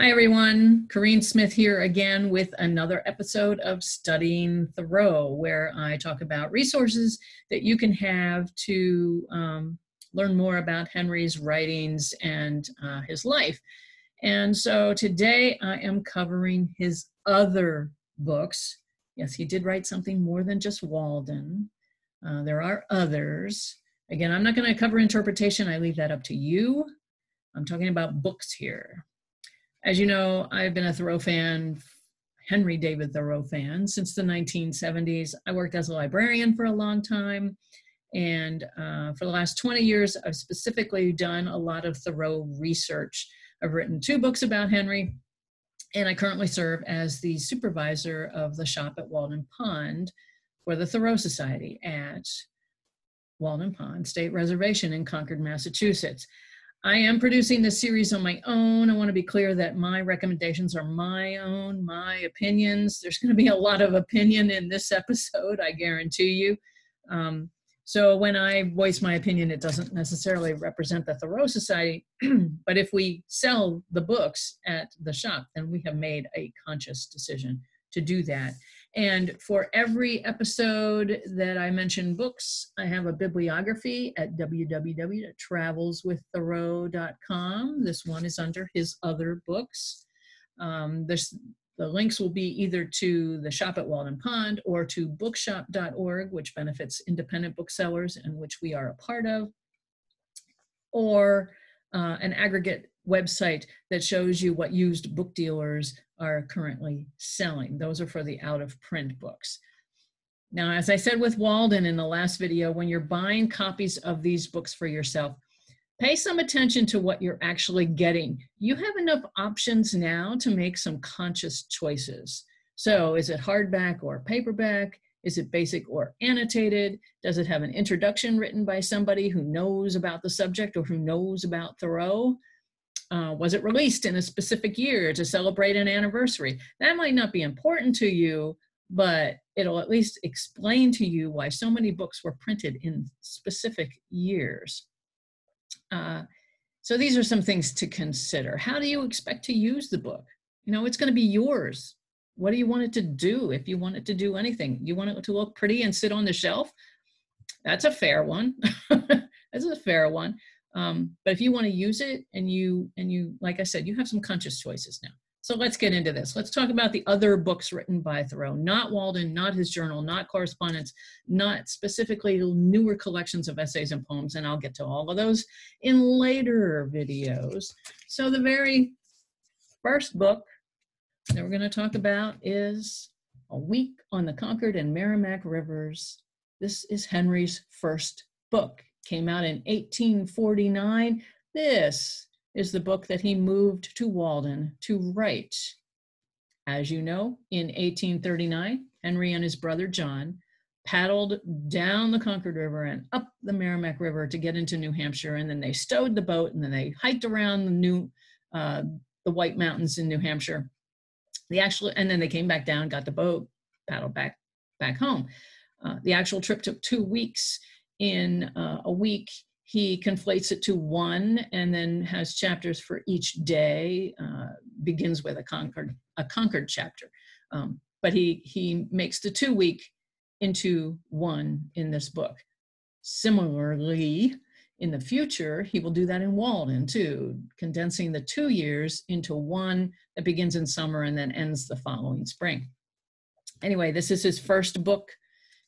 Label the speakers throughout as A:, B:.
A: Hi, everyone. Corinne Smith here again with another episode of Studying Thoreau, where I talk about resources that you can have to um, learn more about Henry's writings and uh, his life. And so today I am covering his other books. Yes, he did write something more than just Walden. Uh, there are others. Again, I'm not going to cover interpretation, I leave that up to you. I'm talking about books here. As you know, I've been a Thoreau fan, Henry David Thoreau fan, since the 1970s. I worked as a librarian for a long time. And uh, for the last 20 years, I've specifically done a lot of Thoreau research. I've written two books about Henry, and I currently serve as the supervisor of the shop at Walden Pond for the Thoreau Society at Walden Pond State Reservation in Concord, Massachusetts. I am producing this series on my own. I want to be clear that my recommendations are my own, my opinions. There's going to be a lot of opinion in this episode, I guarantee you. Um, so when I voice my opinion, it doesn't necessarily represent the Thoreau Society, but if we sell the books at the shop, then we have made a conscious decision to do that. And for every episode that I mention books, I have a bibliography at www.travelswiththoreau.com. This one is under his other books. Um, this, the links will be either to the shop at Walden Pond or to bookshop.org, which benefits independent booksellers and which we are a part of, or uh, an aggregate website that shows you what used book dealers are currently selling. Those are for the out of print books. Now, as I said with Walden in the last video, when you're buying copies of these books for yourself, pay some attention to what you're actually getting. You have enough options now to make some conscious choices. So is it hardback or paperback? Is it basic or annotated? Does it have an introduction written by somebody who knows about the subject or who knows about Thoreau? Uh, was it released in a specific year to celebrate an anniversary? That might not be important to you, but it'll at least explain to you why so many books were printed in specific years. Uh, so these are some things to consider. How do you expect to use the book? You know, it's going to be yours. What do you want it to do if you want it to do anything? You want it to look pretty and sit on the shelf? That's a fair one. That's a fair one. Um, but if you want to use it and you, and you, like I said, you have some conscious choices now. So let's get into this. Let's talk about the other books written by Thoreau, not Walden, not his journal, not correspondence, not specifically newer collections of essays and poems. And I'll get to all of those in later videos. So the very first book that we're going to talk about is A Week on the Concord and Merrimack Rivers. This is Henry's first book came out in 1849. This is the book that he moved to Walden to write. As you know, in 1839, Henry and his brother John paddled down the Concord River and up the Merrimack River to get into New Hampshire, and then they stowed the boat, and then they hiked around the new uh, the White Mountains in New Hampshire. The actual, and then they came back down, got the boat, paddled back back home. Uh, the actual trip took two weeks, in uh, a week, he conflates it to one and then has chapters for each day, uh, begins with a Concord, a Concord chapter. Um, but he, he makes the two week into one in this book. Similarly, in the future, he will do that in Walden too, condensing the two years into one that begins in summer and then ends the following spring. Anyway, this is his first book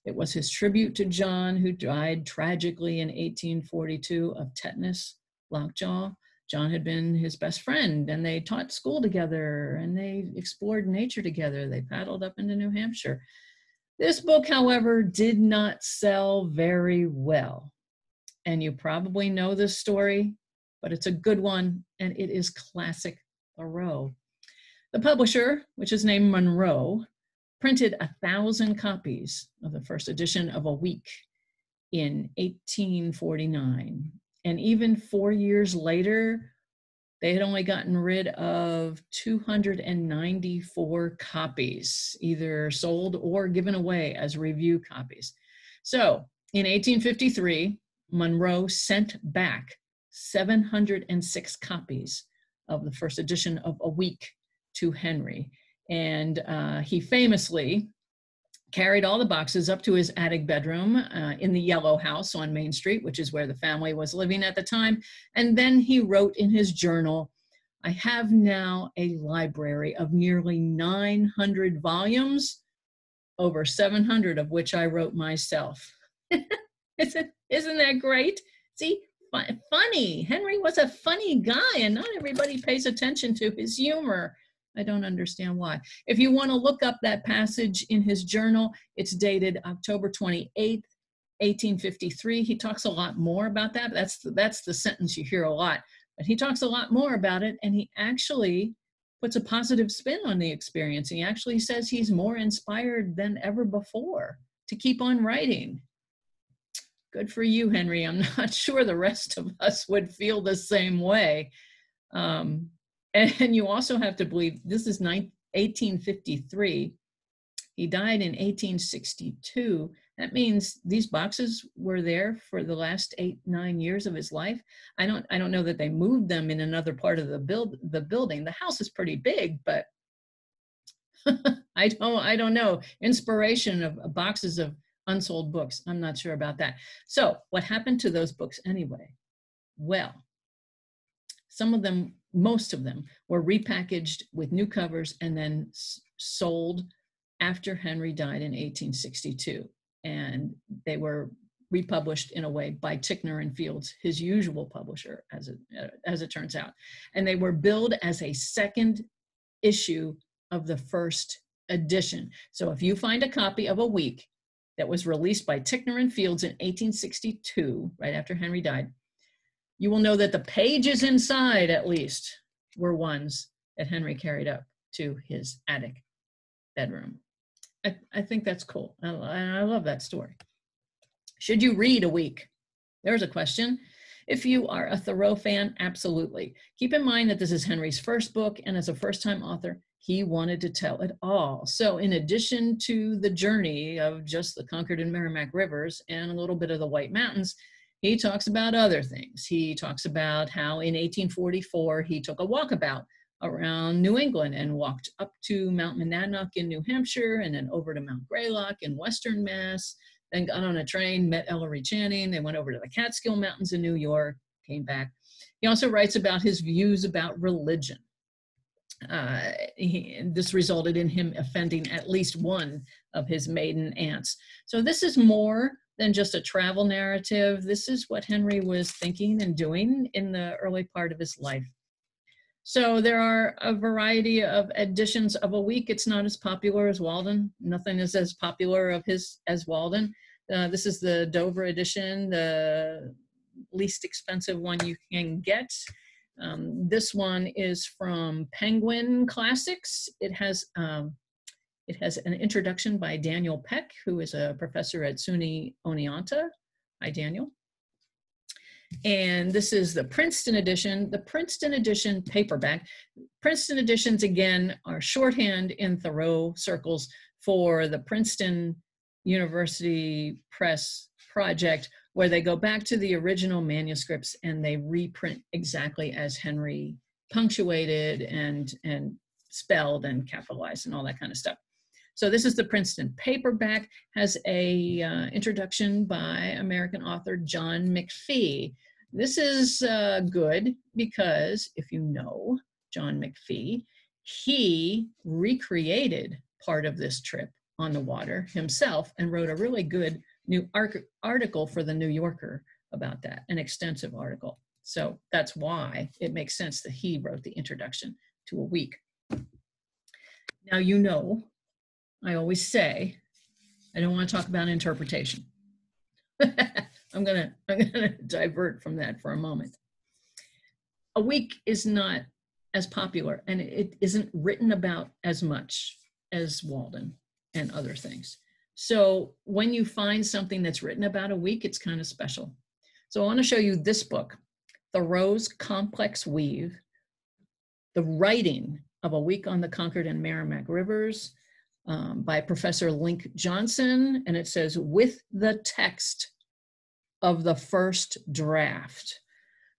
A: it was his tribute to John, who died tragically in 1842 of tetanus, lockjaw. John had been his best friend, and they taught school together and they explored nature together. They paddled up into New Hampshire. This book, however, did not sell very well. And you probably know this story, but it's a good one, and it is classic Thoreau. The publisher, which is named Munroe, printed a thousand copies of the first edition of A Week in 1849. And even four years later, they had only gotten rid of 294 copies, either sold or given away as review copies. So in 1853, Munroe sent back 706 copies of the first edition of A Week to Henry. And uh, he famously carried all the boxes up to his attic bedroom uh, in the Yellow House on Main Street, which is where the family was living at the time. And then he wrote in his journal, I have now a library of nearly 900 volumes, over 700 of which I wrote myself. isn't, isn't that great? See, funny. Henry was a funny guy, and not everybody pays attention to his humor. I don't understand why. If you want to look up that passage in his journal, it's dated October 28th, 1853. He talks a lot more about that. That's the, that's the sentence you hear a lot. But he talks a lot more about it, and he actually puts a positive spin on the experience. He actually says he's more inspired than ever before to keep on writing. Good for you, Henry. I'm not sure the rest of us would feel the same way. Um, and you also have to believe this is 1853. He died in 1862. That means these boxes were there for the last eight, nine years of his life. I don't, I don't know that they moved them in another part of the build, the building. The house is pretty big, but I don't, I don't know. Inspiration of boxes of unsold books. I'm not sure about that. So what happened to those books anyway? Well, some of them most of them were repackaged with new covers and then sold after Henry died in 1862. And they were republished in a way by Ticknor and Fields, his usual publisher, as it, uh, as it turns out. And they were billed as a second issue of the first edition. So if you find a copy of A Week that was released by Ticknor and Fields in 1862, right after Henry died, you will know that the pages inside, at least, were ones that Henry carried up to his attic bedroom. I, I think that's cool. I, I love that story. Should you read a week? There's a question. If you are a Thoreau fan, absolutely. Keep in mind that this is Henry's first book, and as a first time author, he wanted to tell it all. So, in addition to the journey of just the Concord and Merrimack rivers and a little bit of the White Mountains, he talks about other things. He talks about how in 1844 he took a walkabout around New England and walked up to Mount Monadnock in New Hampshire and then over to Mount Greylock in Western Mass. Then got on a train, met Ellery Channing. They went over to the Catskill Mountains in New York, came back. He also writes about his views about religion. Uh, he, this resulted in him offending at least one of his maiden aunts. So this is more than just a travel narrative. This is what Henry was thinking and doing in the early part of his life. So there are a variety of editions of a week. It's not as popular as Walden. Nothing is as popular of his as Walden. Uh, this is the Dover edition, the least expensive one you can get. Um, this one is from Penguin Classics. It has um, it has an introduction by Daniel Peck, who is a professor at SUNY Oneonta. Hi, Daniel. And this is the Princeton edition, the Princeton edition paperback. Princeton editions, again, are shorthand in Thoreau circles for the Princeton University Press project, where they go back to the original manuscripts and they reprint exactly as Henry punctuated and, and spelled and capitalized and all that kind of stuff. So this is the Princeton paperback, has a uh, introduction by American author John McPhee. This is uh, good because if you know John McPhee, he recreated part of this trip on the water himself and wrote a really good new article for the New Yorker about that, an extensive article. So that's why it makes sense that he wrote the introduction to a week. Now you know I always say, I don't want to talk about interpretation. I'm gonna I'm gonna divert from that for a moment. A week is not as popular and it isn't written about as much as Walden and other things. So when you find something that's written about a week, it's kind of special. So I want to show you this book, Thoreau's Complex Weave, the writing of a week on the Concord and Merrimack Rivers, um, by Professor Linck Johnson, and it says, with the text of the first draft.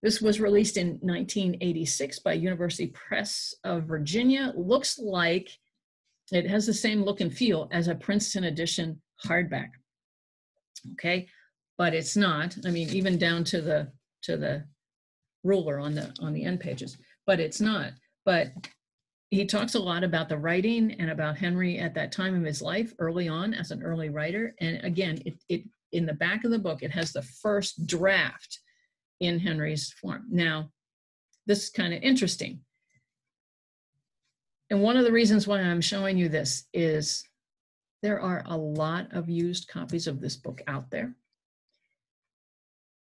A: This was released in 1986 by University Press of Virginia. Looks like it has the same look and feel as a Princeton edition hardback. Okay, but it's not. I mean, even down to the to the ruler on the on the end pages, but it's not. But he talks a lot about the writing and about Henry at that time of his life, early on as an early writer. And again, it, it in the back of the book, it has the first draft in Henry's form. Now, this is kind of interesting. And one of the reasons why I'm showing you this is there are a lot of used copies of this book out there.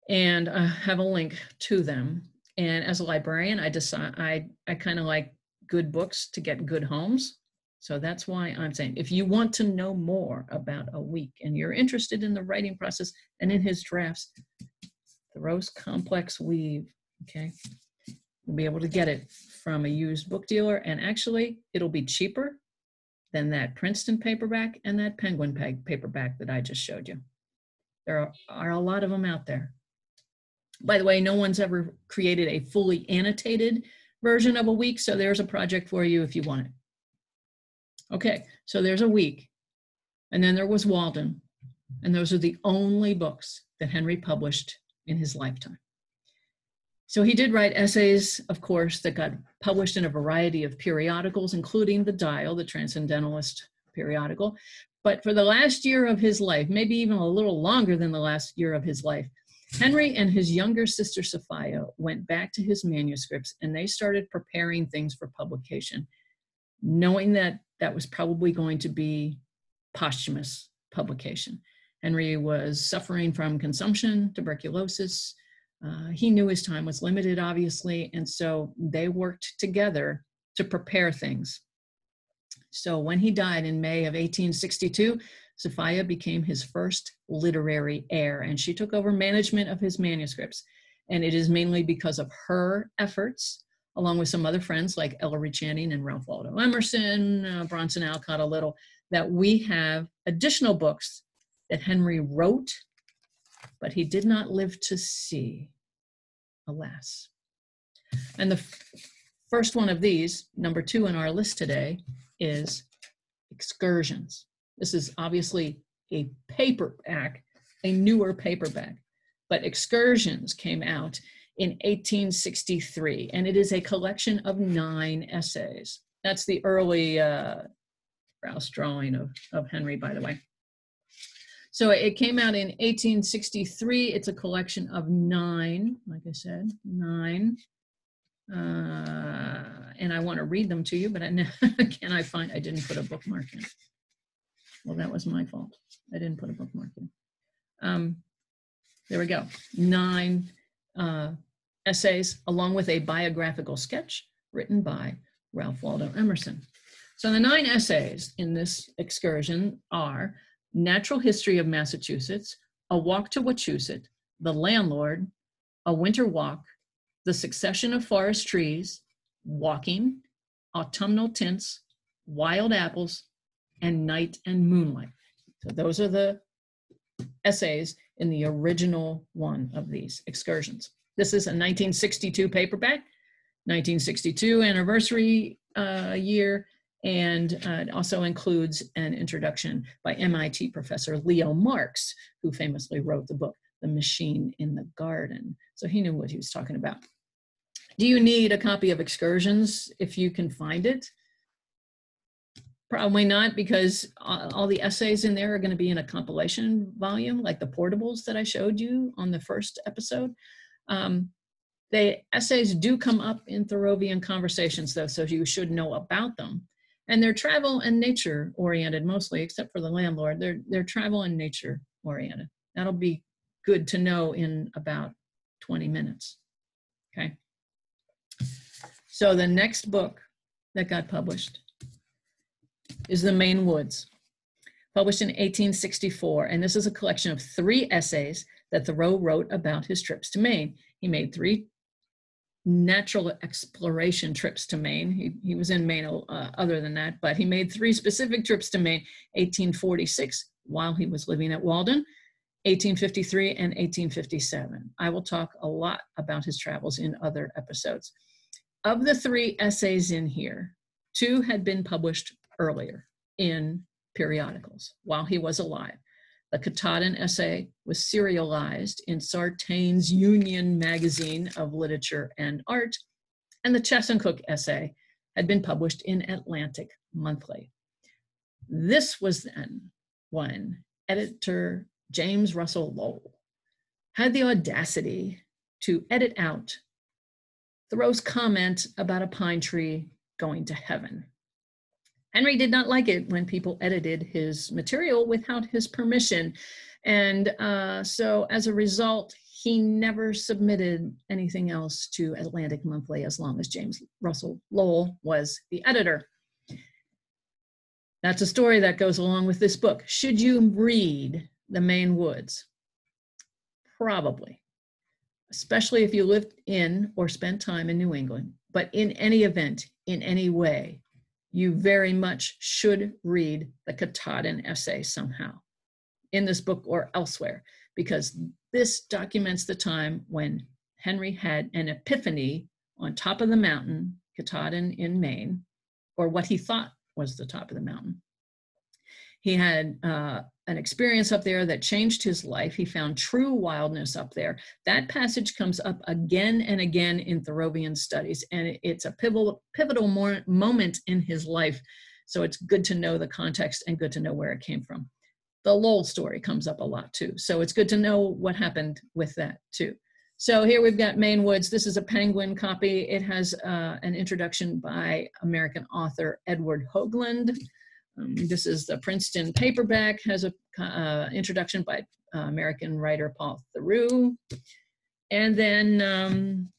A: And I have a link to them. And as a librarian, I decide I, I kind of like good books to get good homes. So that's why I'm saying if you want to know more about a week and you're interested in the writing process and in his drafts, Thoreau's Complex Weave, okay? You'll be able to get it from a used book dealer and actually it'll be cheaper than that Princeton paperback and that Penguin paperback that I just showed you. There are, are a lot of them out there. By the way, no one's ever created a fully annotated version of a week, so there's a project for you if you want it. Okay, so there's a week. And then there was Walden. And those are the only books that Henry published in his lifetime. So he did write essays, of course, that got published in a variety of periodicals, including The Dial, the Transcendentalist periodical. But for the last year of his life, maybe even a little longer than the last year of his life, Henry and his younger sister Sophia went back to his manuscripts and they started preparing things for publication, knowing that that was probably going to be posthumous publication. Henry was suffering from consumption, tuberculosis. Uh, he knew his time was limited, obviously, and so they worked together to prepare things. So when he died in May of 1862, Sophia became his first literary heir, and she took over management of his manuscripts. And it is mainly because of her efforts, along with some other friends like Ellery Channing and Ralph Waldo Emerson, uh, Bronson Alcott a little, that we have additional books that Henry wrote, but he did not live to see, alas. And the first one of these, number two in our list today, is excursions. This is obviously a paperback, a newer paperback, but Excursions came out in 1863, and it is a collection of nine essays. That's the early uh, Rowse drawing of, of Henry, by the way. So it came out in 1863. It's a collection of nine, like I said, nine. Uh, and I want to read them to you, but I, can I find, I didn't put a bookmark in. Well, that was my fault. I didn't put a bookmark in. Um, there we go. Nine uh, essays along with a biographical sketch written by Ralph Waldo Emerson. So the nine essays in this excursion are Natural History of Massachusetts, A Walk to Wachusett, The Landlord, A Winter Walk, The Succession of Forest Trees, Walking, Autumnal Tints, Wild Apples, and Night and Moonlight. So those are the essays in the original one of these excursions. This is a 1962 paperback, 1962 anniversary uh, year, and uh, it also includes an introduction by MIT professor Leo Marx, who famously wrote the book, The Machine in the Garden. So he knew what he was talking about. Do you need a copy of Excursions if you can find it? Probably not because all the essays in there are going to be in a compilation volume, like the portables that I showed you on the first episode. Um, the essays do come up in Thoreauvian conversations, though, so you should know about them. And they're travel and nature oriented mostly, except for the landlord. They're, they're travel and nature oriented. That'll be good to know in about 20 minutes. Okay. So the next book that got published is The Maine Woods, published in 1864. And this is a collection of three essays that Thoreau wrote about his trips to Maine. He made three natural exploration trips to Maine. He, he was in Maine uh, other than that, but he made three specific trips to Maine, 1846 while he was living at Walden, 1853 and 1857. I will talk a lot about his travels in other episodes. Of the three essays in here, two had been published earlier in periodicals while he was alive. The Katahdin essay was serialized in Sartain's Union magazine of literature and art, and the Chesuncook essay had been published in Atlantic Monthly. This was then when editor James Russell Lowell had the audacity to edit out Thoreau's comment about a pine tree going to heaven. Henry did not like it when people edited his material without his permission. And uh, so as a result, he never submitted anything else to Atlantic Monthly as long as James Russell Lowell was the editor. That's a story that goes along with this book. Should you read The Maine Woods? Probably especially if you lived in or spent time in New England. But in any event, in any way, you very much should read the Katahdin essay somehow in this book or elsewhere, because this documents the time when Henry had an epiphany on top of the mountain, Katahdin in Maine, or what he thought was the top of the mountain. He had uh, an experience up there that changed his life. He found true wildness up there. That passage comes up again and again in Thoreauvian studies, and it's a pivotal, pivotal moment in his life. So it's good to know the context and good to know where it came from. The Lowell story comes up a lot too. So it's good to know what happened with that too. So here we've got Maine Woods. This is a Penguin copy. It has uh, an introduction by American author Edward Hoagland. Um, this is the Princeton paperback, has a uh, introduction by uh, American writer Paul Theroux. And then um,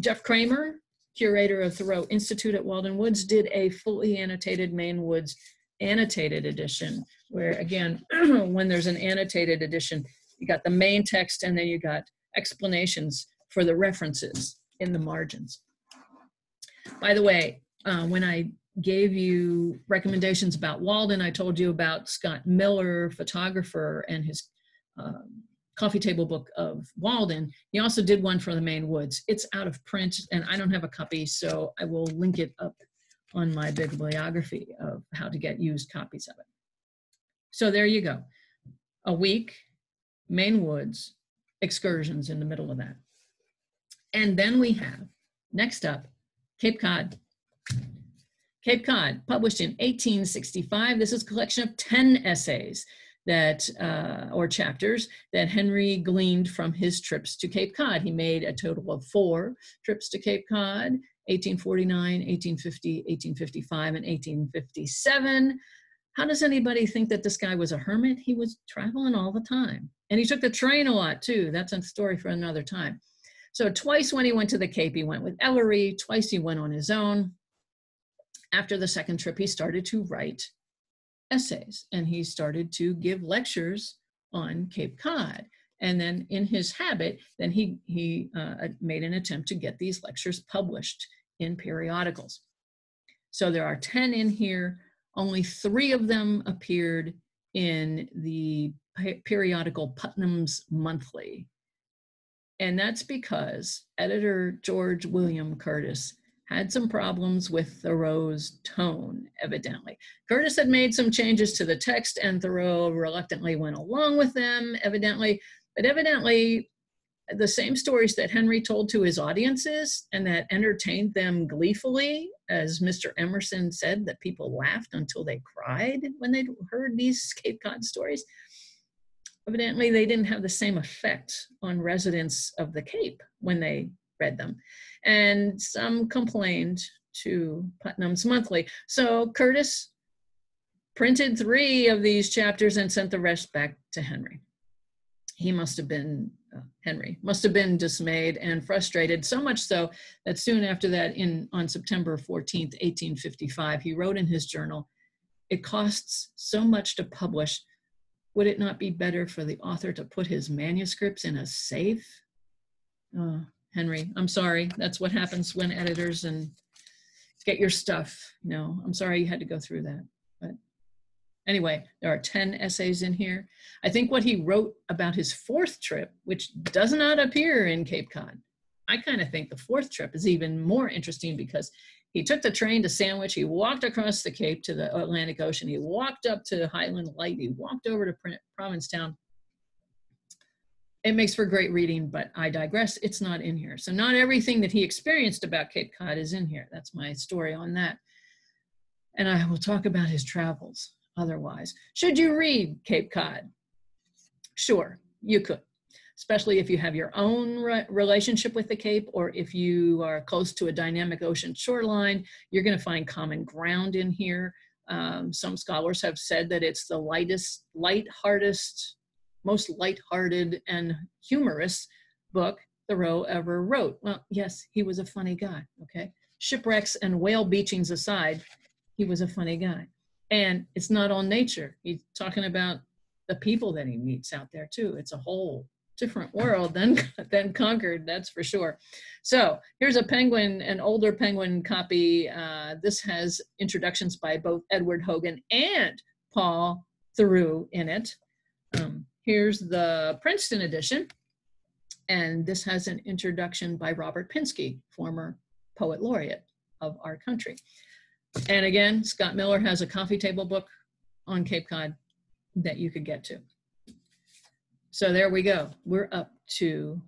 A: Jeff Cramer, curator of Thoreau Institute at Walden Woods, did a fully annotated Maine Woods annotated edition, where again, when there's an annotated edition, you got the main text and then you got explanations for the references in the margins. By the way, uh, when I gave you recommendations about Walden. I told you about Scott Miller, photographer, and his uh, coffee table book of Walden. He also did one for the Maine Woods. It's out of print, and I don't have a copy, so I will link it up on my bibliography of how to get used copies of it. So there you go. A week, Maine Woods, excursions in the middle of that. And then we have, next up, Cape Cod Cape Cod, published in 1865. This is a collection of 10 essays that, uh, or chapters that Henry gleaned from his trips to Cape Cod. He made a total of four trips to Cape Cod, 1849, 1850, 1855, and 1857. How does anybody think that this guy was a hermit? He was traveling all the time. And he took the train a lot too. That's a story for another time. So twice when he went to the Cape, he went with Ellery, twice he went on his own after the second trip, he started to write essays and he started to give lectures on Cape Cod. And then in his habit, then he, he uh, made an attempt to get these lectures published in periodicals. So there are 10 in here. Only three of them appeared in the periodical Putnam's Monthly. And that's because editor George William Curtis had some problems with Thoreau's tone, evidently. Curtis had made some changes to the text, and Thoreau reluctantly went along with them, evidently. But evidently, the same stories that Henry told to his audiences and that entertained them gleefully, as Mr. Emerson said, that people laughed until they cried when they heard these Cape Cod stories. Evidently, they didn't have the same effect on residents of the Cape when they read them and some complained to Putnam's Monthly. So Curtis printed three of these chapters and sent the rest back to Henry. He must have been, uh, Henry, must have been dismayed and frustrated, so much so that soon after that, in on September 14th, 1855, he wrote in his journal, it costs so much to publish, would it not be better for the author to put his manuscripts in a safe? Uh, Henry. I'm sorry. That's what happens when editors and get your stuff. Know, I'm sorry you had to go through that. But Anyway, there are 10 essays in here. I think what he wrote about his fourth trip, which does not appear in Cape Cod, I kind of think the fourth trip is even more interesting because he took the train to Sandwich, he walked across the Cape to the Atlantic Ocean, he walked up to Highland Light, he walked over to Provincetown. It makes for great reading, but I digress. It's not in here. So, not everything that he experienced about Cape Cod is in here. That's my story on that. And I will talk about his travels otherwise. Should you read Cape Cod? Sure, you could, especially if you have your own re relationship with the Cape or if you are close to a dynamic ocean shoreline, you're going to find common ground in here. Um, some scholars have said that it's the lightest, light-heartedest, most light-hearted and humorous book Thoreau ever wrote. Well, yes, he was a funny guy, okay? Shipwrecks and whale beachings aside, he was a funny guy. And it's not all nature. He's talking about the people that he meets out there too. It's a whole different world than than concord that's for sure. So here's a penguin an older penguin copy. Uh, this has introductions by both edward hoagland and paul theroux in it. Um, here's the princeton edition and this has an introduction by robert pinsky former poet laureate of our country and again, Scott Miller has a coffee table book on Cape Cod that you could get to. So there we go. We're up to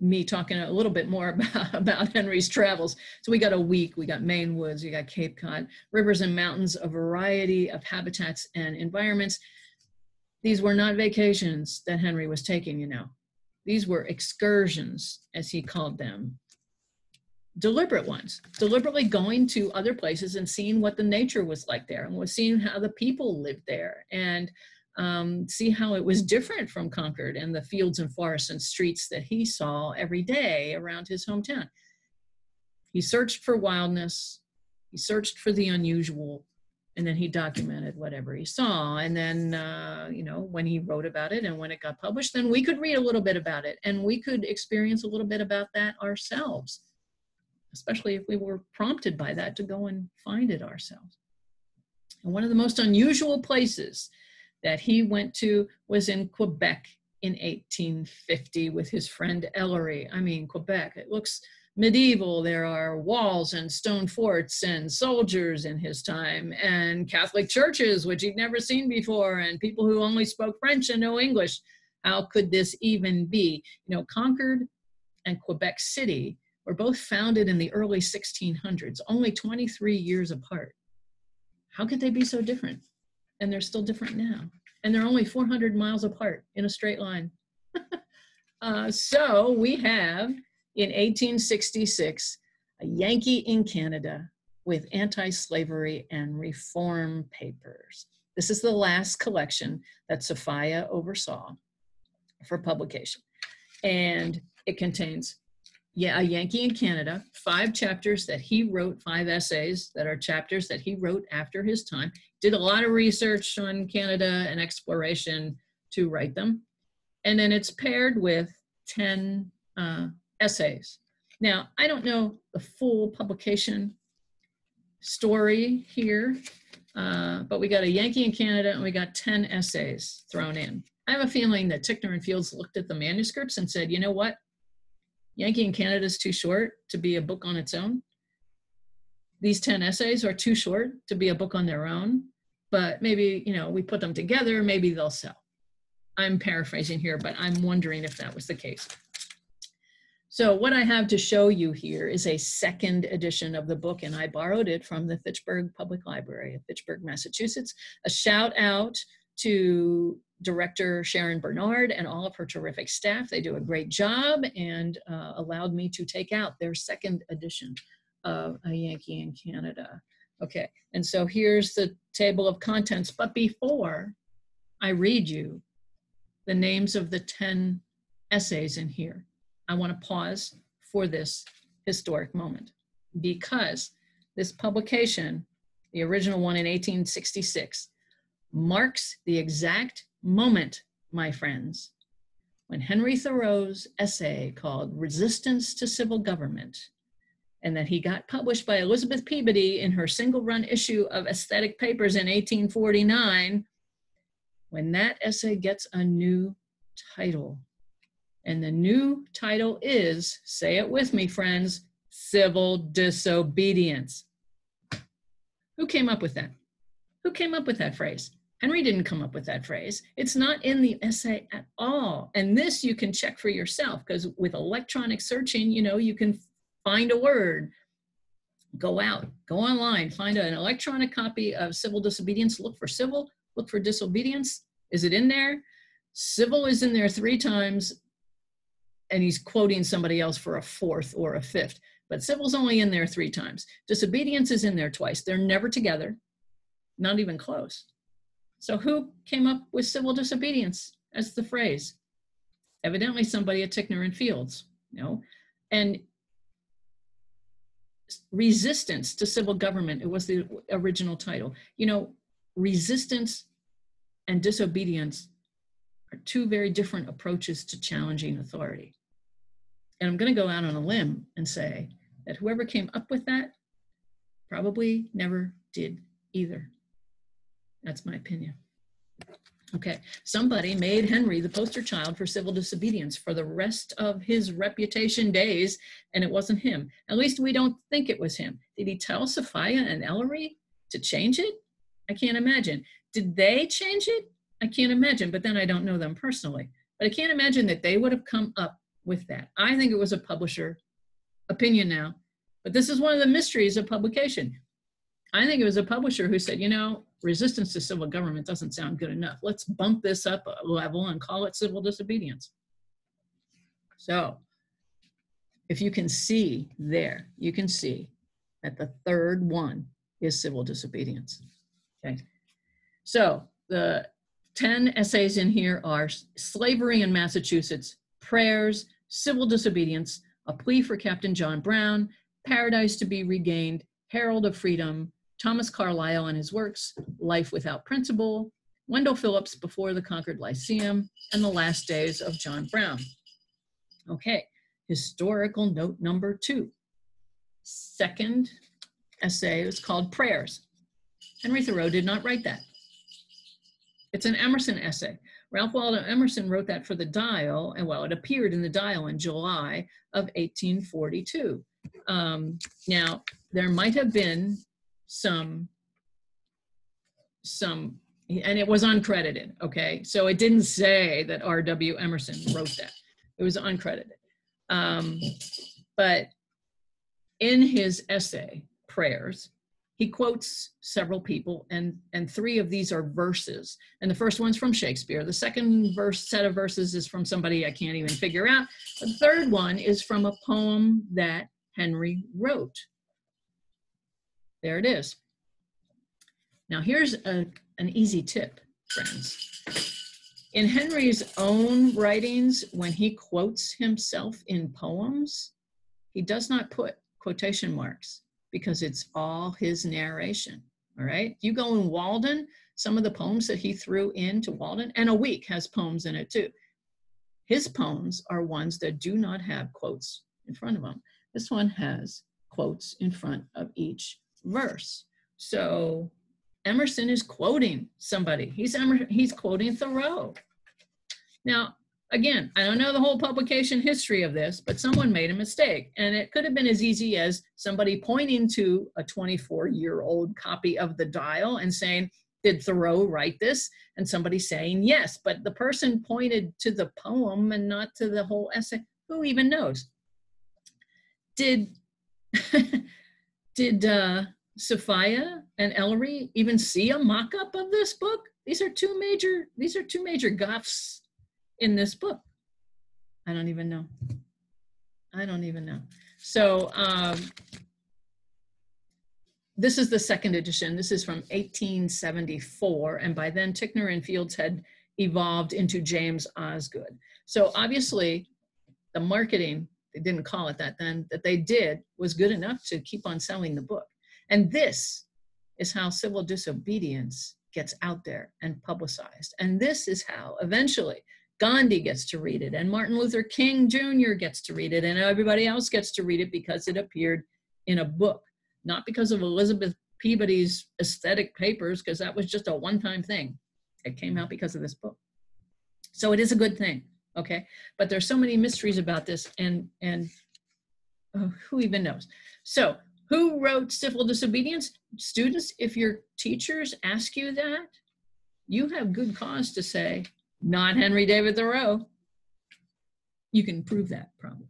A: me talking a little bit more about, about Henry's travels. So we got a week, we got Maine woods, we got Cape Cod, rivers and mountains, a variety of habitats and environments. These were not vacations that Henry was taking, you know. These were excursions, as he called them, deliberate ones, deliberately going to other places and seeing what the nature was like there and was seeing how the people lived there and um, see how it was different from Concord and the fields and forests and streets that he saw every day around his hometown. He searched for wildness, he searched for the unusual, and then he documented whatever he saw. And then, uh, you know, when he wrote about it and when it got published, then we could read a little bit about it and we could experience a little bit about that ourselves especially if we were prompted by that to go and find it ourselves. And one of the most unusual places that he went to was in Quebec in 1850 with his friend Ellery. I mean, Quebec, it looks medieval. There are walls and stone forts and soldiers in his time and Catholic churches, which he'd never seen before, and people who only spoke French and no English. How could this even be? You know, Concord and Quebec City were both founded in the early 1600s, only 23 years apart. How could they be so different? And they're still different now. And they're only 400 miles apart in a straight line. uh, so we have in 1866 a Yankee in Canada with anti slavery and reform papers. This is the last collection that Sophia oversaw for publication. And it contains yeah, a Yankee in Canada, five chapters that he wrote, five essays that are chapters that he wrote after his time. Did a lot of research on Canada and exploration to write them. And then it's paired with 10 uh, essays. Now, I don't know the full publication story here, uh, but we got a Yankee in Canada and we got 10 essays thrown in. I have a feeling that Ticknor and Fields looked at the manuscripts and said, you know what? Yankee in Canada is too short to be a book on its own. These 10 essays are too short to be a book on their own, but maybe, you know, we put them together, maybe they'll sell. I'm paraphrasing here, but I'm wondering if that was the case. So what I have to show you here is a second edition of the book, and I borrowed it from the Fitchburg Public Library of Fitchburg, Massachusetts. A shout out to director Sharon Bernard and all of her terrific staff. They do a great job and uh, allowed me to take out their second edition of A Yankee in Canada. Okay, and so here's the table of contents. But before I read you the names of the 10 essays in here, I want to pause for this historic moment because this publication, the original one in 1866, marks the exact moment, my friends, when Henry Thoreau's essay called Resistance to Civil Government and that he got published by Elizabeth Peabody in her single run issue of Aesthetic Papers in 1849, when that essay gets a new title. And the new title is, say it with me, friends, Civil Disobedience. Who came up with that? Who came up with that phrase? Henry didn't come up with that phrase. It's not in the essay at all. And this you can check for yourself because with electronic searching, you know, you can find a word, go out, go online, find an electronic copy of civil disobedience, look for civil, look for disobedience. Is it in there? Civil is in there three times, and he's quoting somebody else for a fourth or a fifth. But civil's only in there three times. Disobedience is in there twice. They're never together, not even close. So who came up with civil disobedience as the phrase? Evidently somebody at Ticknor and Fields, you know, and resistance to civil government, it was the original title. You know, resistance and disobedience are two very different approaches to challenging authority. And I'm going to go out on a limb and say that whoever came up with that probably never did either. That's my opinion. Okay, somebody made Henry the poster child for civil disobedience for the rest of his reputation days, and it wasn't him. At least we don't think it was him. Did he tell Sophia and Ellery to change it? I can't imagine. Did they change it? I can't imagine, but then I don't know them personally. But I can't imagine that they would have come up with that. I think it was a publisher opinion now, but this is one of the mysteries of publication. I think it was a publisher who said, you know, resistance to civil government doesn't sound good enough. Let's bump this up a level and call it civil disobedience. So if you can see there, you can see that the third one is civil disobedience. Okay. So the 10 essays in here are slavery in Massachusetts, prayers, civil disobedience, a plea for Captain John Brown, paradise to be regained, herald of freedom, Thomas Carlyle and his works, Life Without Principle, Wendell Phillips Before the Concord Lyceum, and The Last Days of John Brown. Okay, historical note number two. Second essay is called Prayers. Henry Thoreau did not write that. It's an Emerson essay. Ralph Waldo Emerson wrote that for the Dial, and well, it appeared in the Dial in July of 1842. Um, now, there might have been some some and it was uncredited okay? So it didn't say that rw emerson wrote that. It was uncredited. Um, but in his essay prayers he quotes several people and and three of these are verses. And the first one's from shakespeare. The second verse set of verses is from somebody i can't even figure out. The third one is from a poem that henry wrote. There it is. Now here's a, an easy tip, friends. In Henry's own writings, when he quotes himself in poems, he does not put quotation marks because it's all his narration. All right. You go in Walden, some of the poems that he threw into Walden, and a week has poems in it too. His poems are ones that do not have quotes in front of them. This one has quotes in front of each verse. So Emerson is quoting somebody. He's Emer- he's quoting Thoreau. Now, again, I don't know the whole publication history of this, but someone made a mistake. And it could have been as easy as somebody pointing to a 24 year old copy of the dial and saying, Did Thoreau write this? And somebody saying yes. But the person pointed to the poem and not to the whole essay. Who even knows? Did did uh, Sophia and Ellery even see a mock-up of this book? These are two major, these are two major gaffes in this book. I don't even know. I don't even know. So um, this is the second edition. This is from 1874. And by then Ticknor and Fields had evolved into James Osgood. So obviously the marketing they didn't call it that then, that they did was good enough to keep on selling the book. And this is how civil disobedience gets out there and publicized. And this is how eventually Gandhi gets to read it, and Martin Luther King Jr. gets to read it, and everybody else gets to read it because it appeared in a book, not because of Elizabeth Peabody's aesthetic papers, because that was just a one time thing. It came out because of this book. So it is a good thing, okay? But there's so many mysteries about this, and and oh, who even knows? So who wrote civil disobedience? Students, if your teachers ask you that, you have good cause to say, not Henry David Thoreau. You can prove that probably.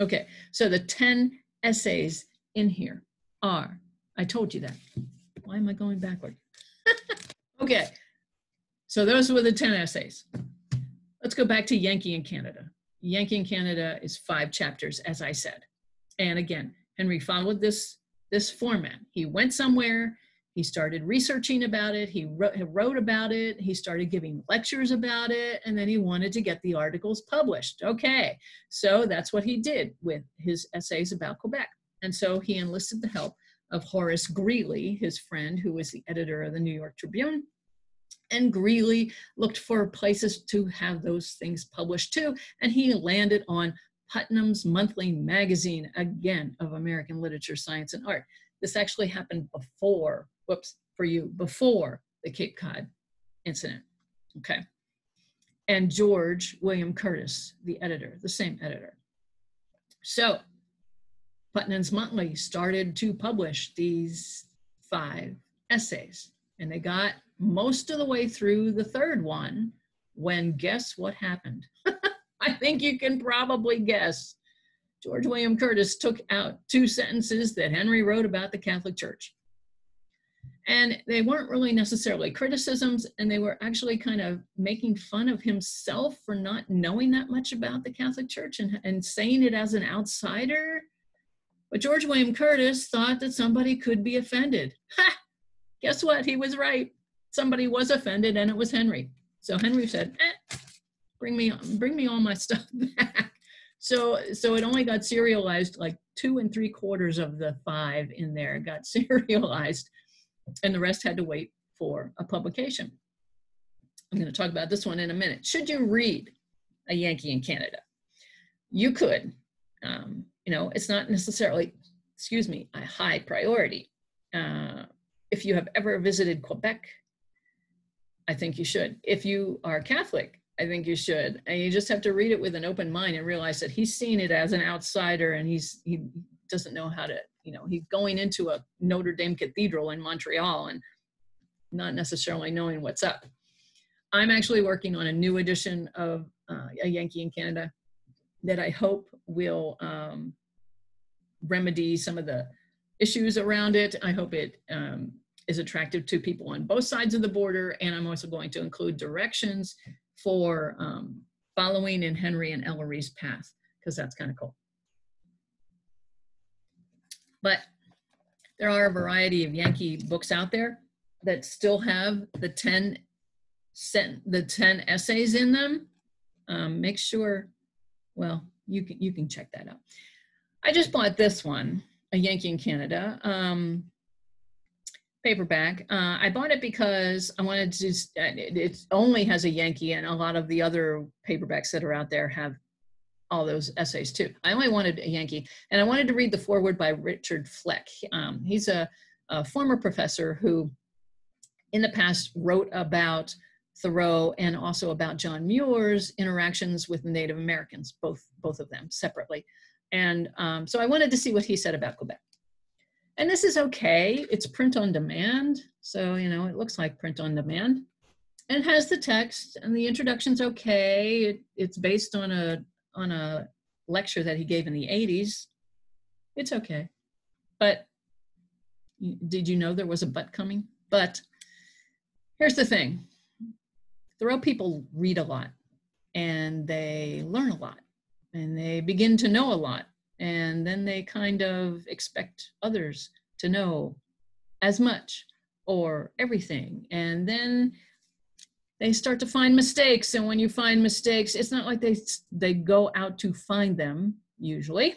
A: Okay, so the 10 essays in here are, I told you that. Why am I going backward? okay, so those were the 10 essays. Let's go back to Yankee in Canada. Yankee in Canada is five chapters, as I said. And again, Henry followed this, this format. He went somewhere, he started researching about it, he wrote, wrote about it, he started giving lectures about it, and then he wanted to get the articles published. Okay, so that's what he did with his essays about Quebec. And so he enlisted the help of Horace Greeley, his friend, who was the editor of the New York Tribune. And Greeley looked for places to have those things published too, and he landed on Putnam's Monthly Magazine, again, of American literature, science, and art. This actually happened before, whoops, for you, before the Cape Cod incident, okay? And George William Curtis, the editor, the same editor. So Putnam's Monthly started to publish these five essays, and they got most of the way through the third one when guess what happened? I think you can probably guess. George William Curtis took out two sentences that Henry wrote about the Catholic Church. And they weren't really necessarily criticisms, and they were actually kind of making fun of himself for not knowing that much about the Catholic Church and, and saying it as an outsider. But George William Curtis thought that somebody could be offended. Ha! Guess what? He was right. Somebody was offended, and it was Henry. So Henry said, eh, bring me bring me all my stuff back so so it only got serialized like two and three quarters of the five in there got serialized and the rest had to wait for a publication. I'm going to talk about this one in a minute. Should you read a yankee in canada? You could um, you know it's not necessarily excuse me a high priority. Uh, if you have ever visited quebec i think you should. If you are catholic I think you should. And you just have to read it with an open mind and realize that he's seen it as an outsider and he's he doesn't know how to, you know, he's going into a Notre Dame cathedral in Montreal and not necessarily knowing what's up. I'm actually working on a new edition of uh, A Yankee in Canada that I hope will um, remedy some of the issues around it. I hope it um, is attractive to people on both sides of the border. And I'm also going to include directions for um, following in Henry and Ellery's path, because that's kind of cool. But there are a variety of Yankee books out there that still have the 10 sent the 10 essays in them. Um, make sure, well, you can, you can check that out. I just bought this one, a Yankee in Canada. Um, paperback. Uh, I bought it because I wanted to, uh, it only has a Yankee and a lot of the other paperbacks that are out there have all those essays too. I only wanted a Yankee and I wanted to read the foreword by Richard Fleck. Um, he's a, a former professor who in the past wrote about Thoreau and also about John Muir's interactions with Native Americans, both, both of them separately. And um, so I wanted to see what he said about Quebec. And this is okay. It's print on demand. So, you know, it looks like print on demand. And has the text and the introduction's okay. It, it's based on a on a lecture that he gave in the 80s. It's okay. But did you know there was a but coming? But here's the thing. Thoreau people read a lot and they learn a lot and they begin to know a lot and then they kind of expect others to know as much or everything. And then they start to find mistakes. And when you find mistakes it's not like they they go out to find them usually.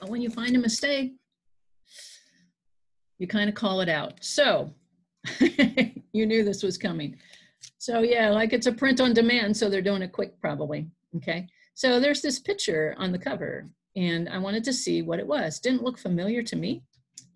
A: But when you find a mistake you kind of call it out. So you knew this was coming. So yeah like it's a print on demand so they're doing it quick probably. Okay? So there's this picture on the cover and I wanted to see what it was. Didn't look familiar to me,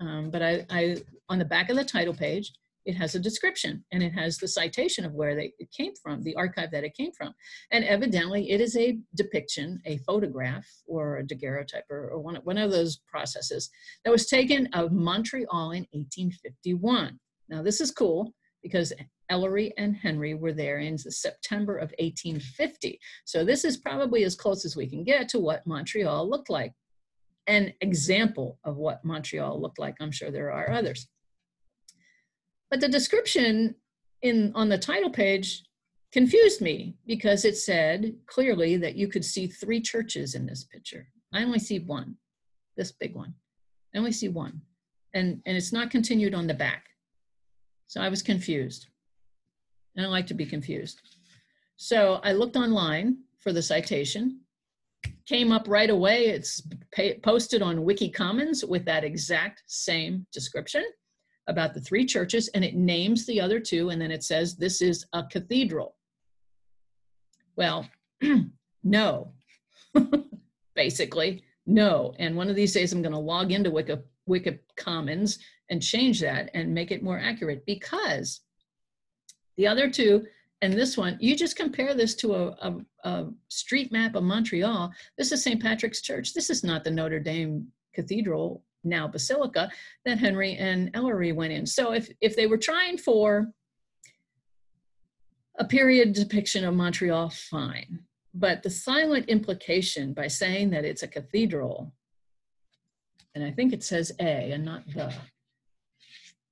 A: um, but I, I, on the back of the title page, it has a description and it has the citation of where they, it came from, the archive that it came from. And evidently it is a depiction, a photograph or a daguerreotype or, or one, one of those processes that was taken of Montreal in 1851. Now this is cool because Ellery and Henry were there in September of 1850. So this is probably as close as we can get to what Montreal looked like. An example of what Montreal looked like. I'm sure there are others. But the description in on the title page confused me because it said clearly that you could see three churches in this picture. I only see one, this big one. I only see one. And, and it's not continued on the back. So I was confused. And I like to be confused. So I looked online for the citation, came up right away. It's posted on Wiki Commons with that exact same description about the three churches and it names the other two and then it says this is a cathedral. Well, no, basically, no. And one of these days I'm going to log into Wiki, Wiki Commons and change that and make it more accurate because the other two and this one, you just compare this to a, a, a street map of Montreal. This is St. Patrick's Church. This is not the Notre Dame Cathedral now basilica that Henry and Ellery went in. So if, if they were trying for a period depiction of Montreal, fine. But the silent implication by saying that it's a cathedral, and I think it says a and not the,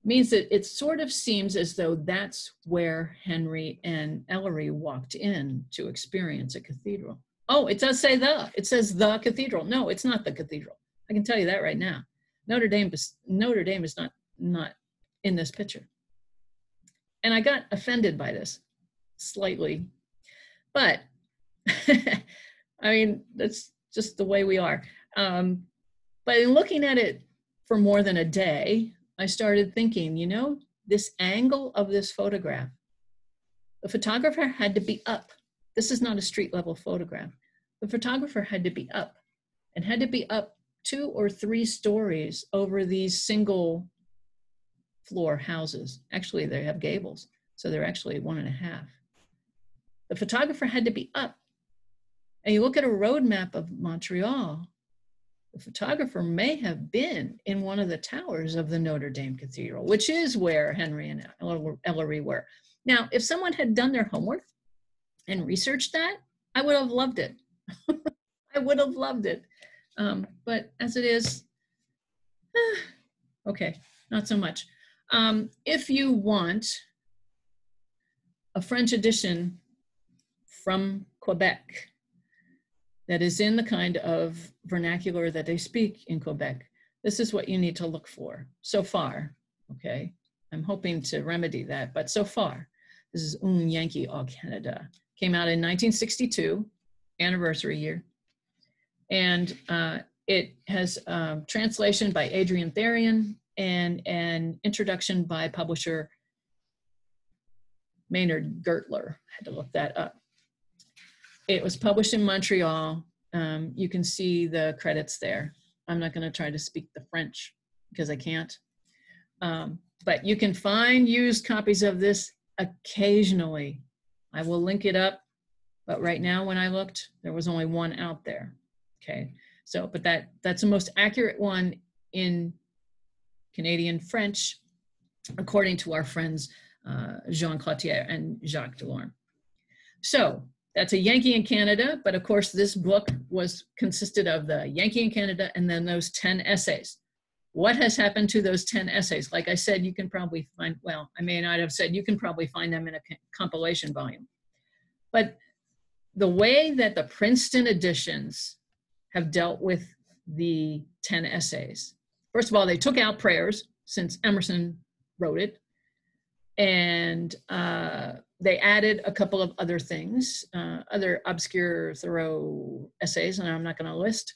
A: means that it sort of seems as though that's where Henry and Ellery walked in to experience a cathedral. Oh, it does say the. It says the cathedral. No, it's not the cathedral. I can tell you that right now. Notre Dame Notre Dame is not not in this picture. And I got offended by this slightly. But I mean, that's just the way we are. Um, but in looking at it for more than a day, I started thinking, you know, this angle of this photograph, the photographer had to be up. This is not a street level photograph. The photographer had to be up and had to be up two or three stories over these single floor houses. Actually, they have gables, so they're actually one and a half. The photographer had to be up. And you look at a road map of Montreal, the photographer may have been in one of the towers of the Notre Dame Cathedral, which is where Henry and Ellery were. Now, if someone had done their homework and researched that, I would have loved it. I would have loved it. Um, but as it is, okay, not so much. Um, if you want a French edition from Quebec that is in the kind of vernacular that they speak in Quebec, this is what you need to look for so far, okay? I'm hoping to remedy that, but so far, this is Un Yankee au Canada. Came out in 1962, anniversary year and uh, it has um, translation by Adrien Thério and an introduction by publisher Maynard Gertler. I had to look that up. It was published in Montreal. Um, you can see the credits there. I'm not going to try to speak the French because I can't. Um, but you can find used copies of this occasionally. I will link it up, but right now when I looked, there was only one out there. Okay, so but that that's the most accurate one in Canadian French, according to our friends uh, Jean Cloutier and Jacques Delorme. So that's a Yankee in Canada, but of course this book was consisted of the Yankee in Canada and then those 10 essays. What has happened to those 10 essays? Like I said, you can probably find, well, I may not have said, you can probably find them in a compilation volume. But the way that the Princeton editions have dealt with the 10 essays. First of all, they took out prayers since Emerson wrote it, and uh, they added a couple of other things, uh, other obscure Thoreau essays, and I'm not going to list.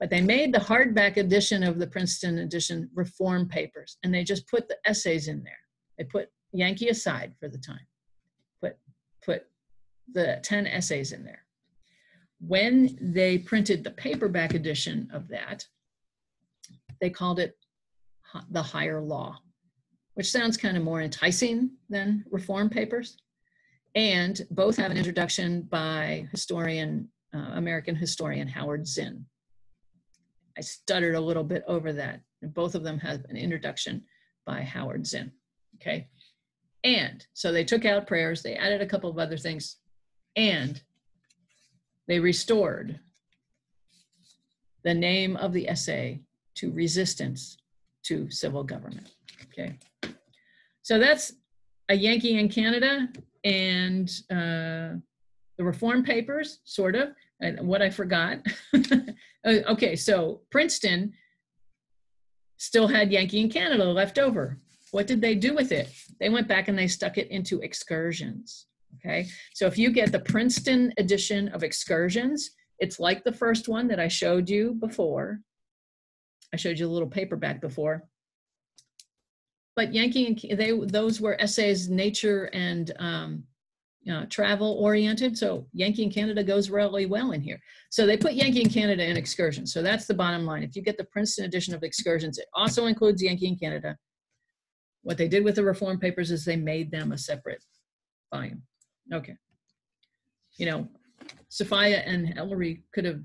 A: But they made the hardback edition of the Princeton edition reform papers, and they just put the essays in there. They put Yankee aside for the time, put put the 10 essays in there when they printed the paperback edition of that, they called it the higher law, which sounds kind of more enticing than reform papers. And both have an introduction by historian, uh, American historian Howard Zinn. I stuttered a little bit over that. And both of them have an introduction by Howard Zinn. Okay. And so they took out prayers, they added a couple of other things, and they restored the name of the essay to resistance to civil government. Okay. So that's a Yankee in Canada and uh, the Reform Papers, sort of. And what I forgot. Uh, okay, so Princeton still had Yankee in Canada left over. What did they do with it? They went back and they stuck it into excursions. Okay, so if you get the Princeton edition of excursions, it's like the first one that I showed you before. I showed you a little paperback before. But Yankee and they those were essays, nature and um, you know, travel oriented. So Yankee in Canada goes really well in here. So they put Yankee in Canada in excursions. So that's the bottom line. If you get the Princeton edition of excursions, it also includes Yankee in Canada. What they did with the reform papers is they made them a separate volume. Okay. You know, Sophia and Ellery could have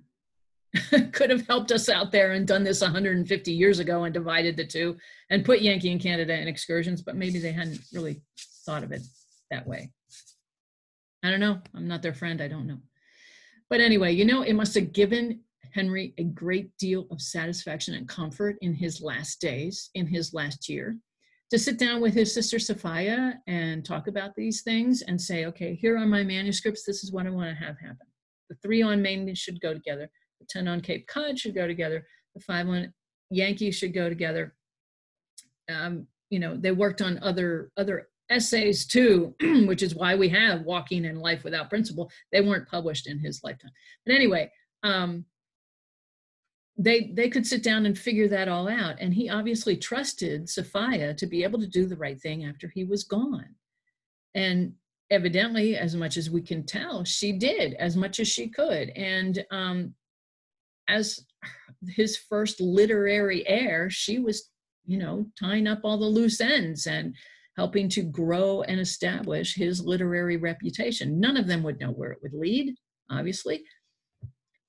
A: could have helped us out there and done this 150 years ago and divided the two and put Yankee and Canada in excursions, but maybe they hadn't really thought of it that way. I don't know. I'm not their friend. I don't know. But anyway, you know, it must have given Henry a great deal of satisfaction and comfort in his last days, in his last year, to sit down with his sister Sophia and talk about these things and say, okay, here are my manuscripts. This is what I want to have happen. The three on Maine should go together. The 10 on Cape Cod should go together. The five on Yankees should go together. Um, you know, they worked on other other essays too, which is why we have Walking in Life Without Principle. They weren't published in his lifetime. But anyway, um, they they could sit down and figure that all out and he obviously trusted sophia to be able to do the right thing after he was gone and evidently as much as we can tell she did as much as she could and um, as his first literary heir she was you know tying up all the loose ends and helping to grow and establish his literary reputation none of them would know where it would lead obviously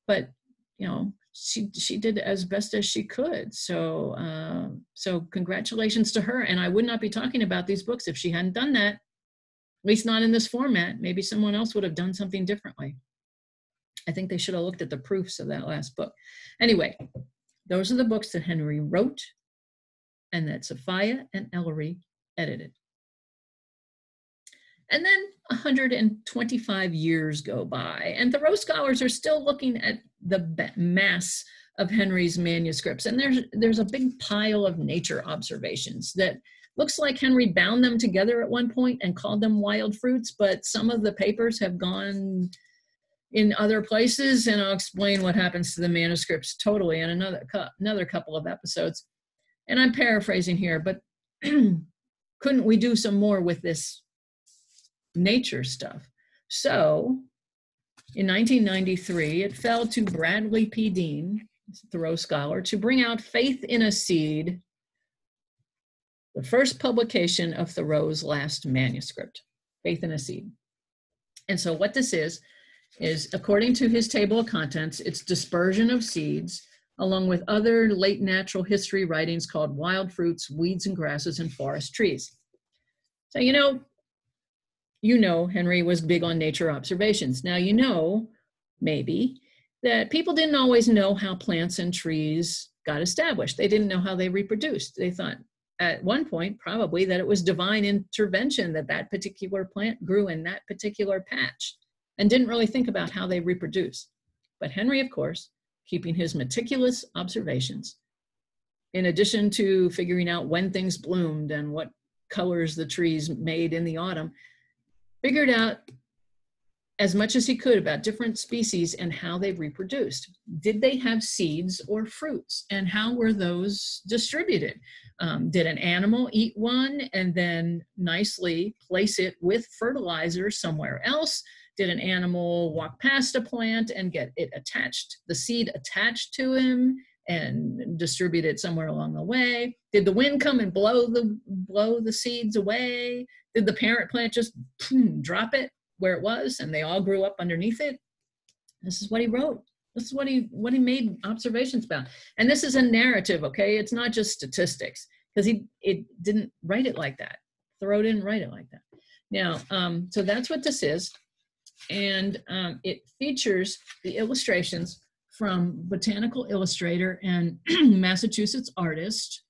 A: but you know she she did as best as she could. So uh, so congratulations to her. And I would not be talking about these books if she hadn't done that. At least not in this format. Maybe someone else would have done something differently. I think they should have looked at the proofs of that last book. Anyway, those are the books that Henry wrote and that Sophia and Ellery edited. And then 125 years go by, and Thoreau scholars are still looking at the mass of Henry's manuscripts. And there's, there's a big pile of nature observations that looks like Henry bound them together at one point and called them wild fruits, but some of the papers have gone in other places, and I'll explain what happens to the manuscripts totally in another, another couple of episodes. And I'm paraphrasing here, but couldn't we do some more with this nature stuff? So in 1993, it fell to Bradley P. Dean, Thoreau scholar, to bring out Faith in a Seed, the first publication of Thoreau's last manuscript, Faith in a Seed. And so what this is, is according to his table of contents, it's dispersion of seeds along with other late natural history writings called Wild Fruits, Weeds and Grasses, and Forest Trees. So, you know, you know Henry was big on nature observations. Now, you know, maybe, that people didn't always know how plants and trees got established. They didn't know how they reproduced. They thought at one point, probably, that it was divine intervention that that particular plant grew in that particular patch and didn't really think about how they reproduce. But Henry, of course, keeping his meticulous observations, in addition to figuring out when things bloomed and what colors the trees made in the autumn, figured out as much as he could about different species and how they reproduced. Did they have seeds or fruits? And how were those distributed? Um, did an animal eat one and then nicely place it with fertilizer somewhere else? Did an animal walk past a plant and get it attached, the seed attached to him and distribute it somewhere along the way? Did the wind come and blow the blow the seeds away? Did the parent plant just boom, drop it where it was and they all grew up underneath it? This is what he wrote. This is what he what he made observations about. And this is a narrative, okay? It's not just statistics because he it didn't write it like that. Thoreau didn't write it like that. Now, um, so that's what this is, and um, it features the illustrations from botanical illustrator and Massachusetts artist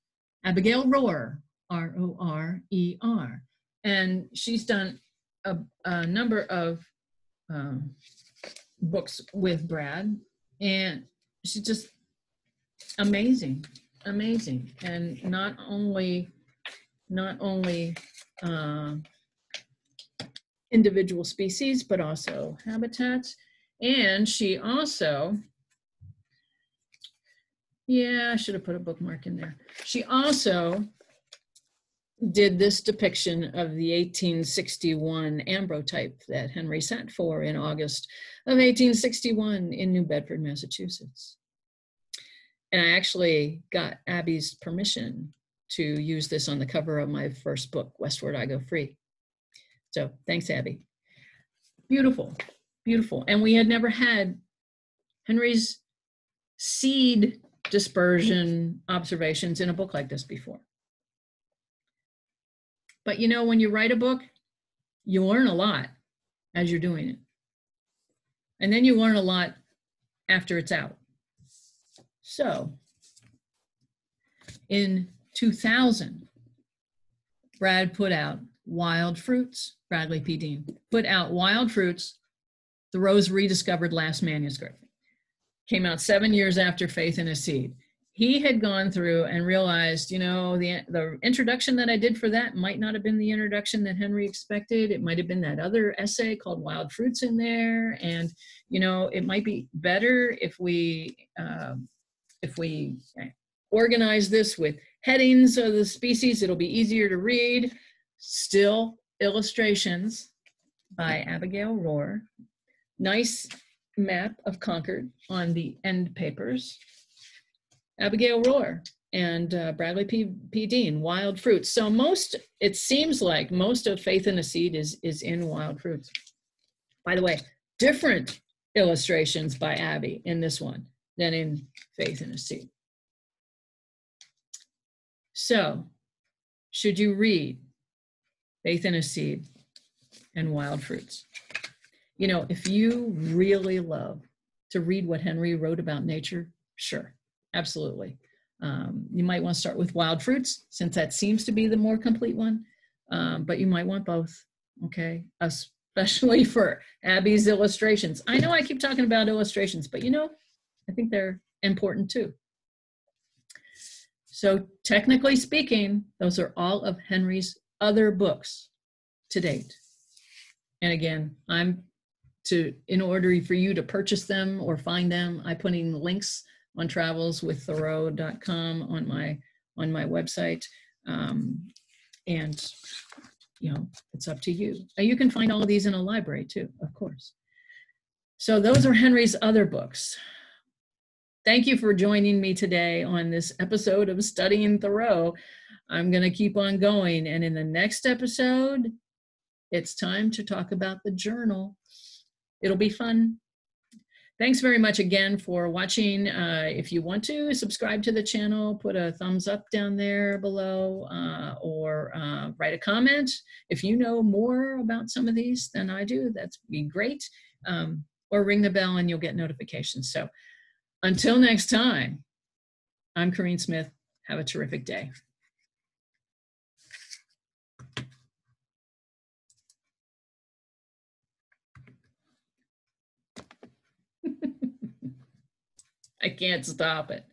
A: Abigail Rorer, R O R E R, and she's done a, a number of um, books with Brad, and she's just amazing, amazing, and not only not only uh, individual species, but also habitats. And she also, yeah, I should have put a bookmark in there. She also did this depiction of the 1861 ambrotype that Henry sat for in August of 1861 in New Bedford, Massachusetts. And I actually got Abby's permission to use this on the cover of my first book, Westward I Go Free. So thanks, Abby. Beautiful, beautiful. And we had never had Henry's seed dispersion observations in a book like this before. But you know, when you write a book, you learn a lot as you're doing it. And then you learn a lot after it's out. So in 2000, Brad put out Wild Fruits, Bradley P. Dean, put out Wild Fruits, Thoreau's rediscovered last manuscript. Came out seven years after Faith in a Seed. He had gone through and realized, you know, the, the introduction that I did for that might not have been the introduction that Henry expected. It might have been that other essay called Wild Fruits in there. And, you know, it might be better if we, um, if we organize this with headings of the species, it'll be easier to read. Still illustrations by Abigail Rorer. Nice map of Concord on the end papers. Abigail Rorer and uh, Bradley P. P. Dean, Wild Fruits. So most, it seems like most of Faith in a Seed is, is in Wild Fruits. By the way, different illustrations by Abby in this one than in Faith in a Seed. So, should you read Faith in a Seed and Wild Fruits? You know, if you really love to read what Henry wrote about nature, sure, absolutely. Um, you might want to start with Wild Fruits, since that seems to be the more complete one, um, but you might want both, okay? Especially for Abby's illustrations. I know I keep talking about illustrations, but you know, I think they're important too. So technically speaking, those are all of Henry's other books to date. And again, I'm to, in order for you to purchase them or find them, I put in links on travelswiththoreau.com on my, on my website. Um, and, you know, it's up to you. You can find all of these in a library too, of course. So those are Henry's other books. Thank you for joining me today on this episode of Studying Thoreau. I'm going to keep on going. And in the next episode, it's time to talk about the journal. It'll be fun. Thanks very much again for watching. Uh, if you want to subscribe to the channel, put a thumbs up down there below uh, or uh, write a comment. If you know more about some of these than I do, that'd be great. Um, or ring the bell and you'll get notifications. So until next time, I'm Corinne Smith. Have a terrific day. I can't stop it.